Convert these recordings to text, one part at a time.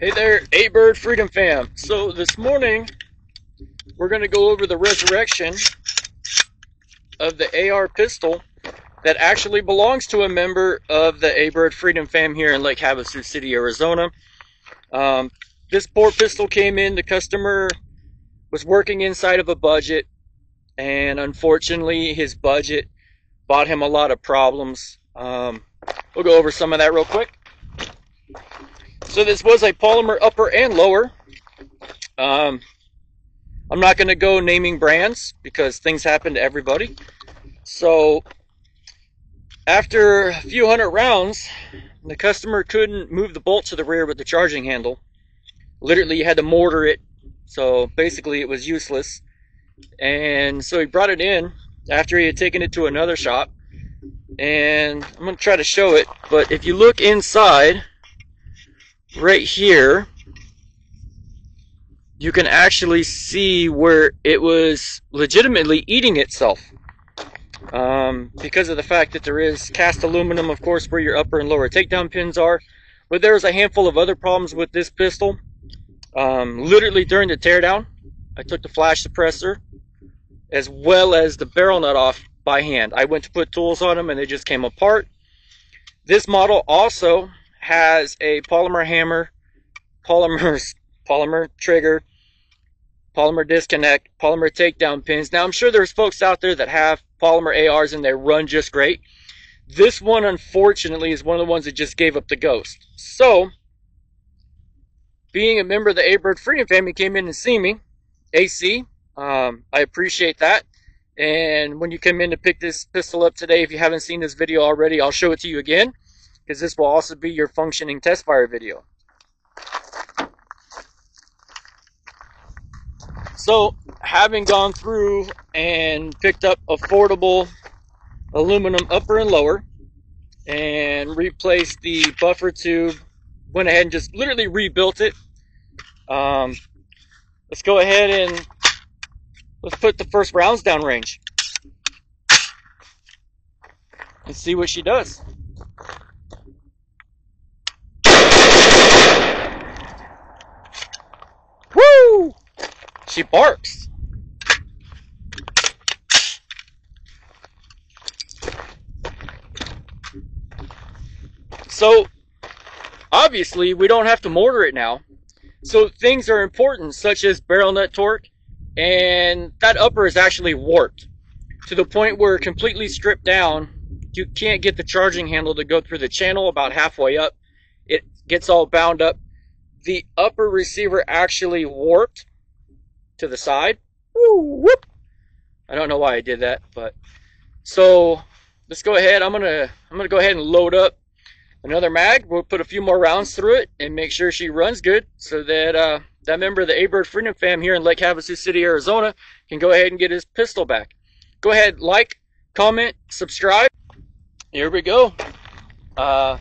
Hey there, A-Bird Freedom Fam. So this morning, we're going to go over the resurrection of the AR pistol that actually belongs to a member of the A-Bird Freedom Fam here in Lake Havasu City, Arizona. Um, this poor pistol came in, the customer was working inside of a budget, and unfortunately his budget bought him a lot of problems. Um, we'll go over some of that real quick. So this was a polymer upper and lower. Um, I'm not going to go naming brands because things happen to everybody. So after a few hundred rounds, the customer couldn't move the bolt to the rear with the charging handle. Literally, you had to mortar it. So basically, it was useless. And so he brought it in after he had taken it to another shop. And I'm going to try to show it. But if you look inside, right here, you can actually see where it was legitimately eating itself. Um, because of the fact that there is cast aluminum, of course, where your upper and lower takedown pins are. But there's a handful of other problems with this pistol. Um, literally during the teardown, I took the flash suppressor as well as the barrel nut off by hand. I went to put tools on them and they just came apart. This model also has a polymer hammer, polymers, polymer trigger, polymer disconnect, polymer takedown pins. Now I'm sure there's folks out there that have polymer ARs and they run just great. This one, unfortunately, is one of the ones that just gave up the ghost. So, being a member of the A-Bird Freedom family came in and see me, AC. Um, I appreciate that. And when you come in to pick this pistol up today, if you haven't seen this video already, I'll show it to you again because this will also be your functioning test fire video. So, having gone through and picked up affordable aluminum upper and lower and replaced the buffer tube, went ahead and just literally rebuilt it. Um, let's go ahead and let's put the first rounds down range and see what she does. Woo! She barks. So, obviously, we don't have to mortar it now. So, things are important, such as barrel nut torque, and that upper is actually warped to the point where completely stripped down, you can't get the charging handle to go through the channel about halfway up. It gets all bound up. The upper receiver actually warped to the side. Woo, whoop. I don't know why I did that, but so let's go ahead. I'm gonna I'm gonna go ahead and load up another mag. We'll put a few more rounds through it and make sure she runs good so that uh, that member of the A-Bird Freedom Fam here in Lake Havasu City, Arizona can go ahead and get his pistol back. Go ahead, like, comment, subscribe. Here we go. Uh,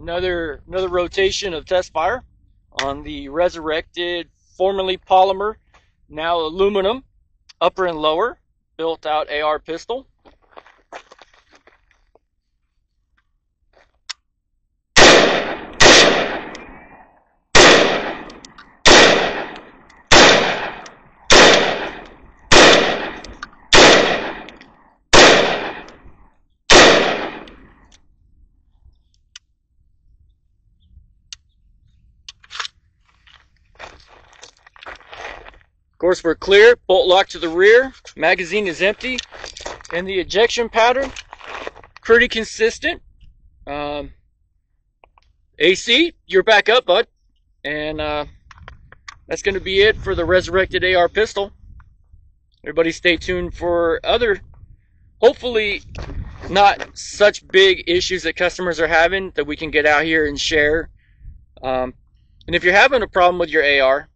another another rotation of test fire on the resurrected, formerly polymer, now aluminum, upper and lower, built out AR pistol. Course, we're clear, bolt lock to the rear, magazine is empty, and the ejection pattern, pretty consistent. Um, AC, you're back up, bud. And uh, that's going to be it for the resurrected AR pistol. Everybody stay tuned for other, hopefully not such big issues that customers are having that we can get out here and share. Um, and if you're having a problem with your AR,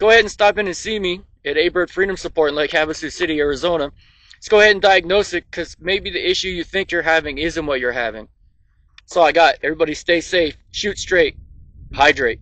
go ahead and stop in and see me at A-Bird Freedom Support in Lake Havasu City, Arizona. Let's go ahead and diagnose it because maybe the issue you think you're having isn't what you're having. That's all I got. Everybody stay safe, shoot straight, hydrate.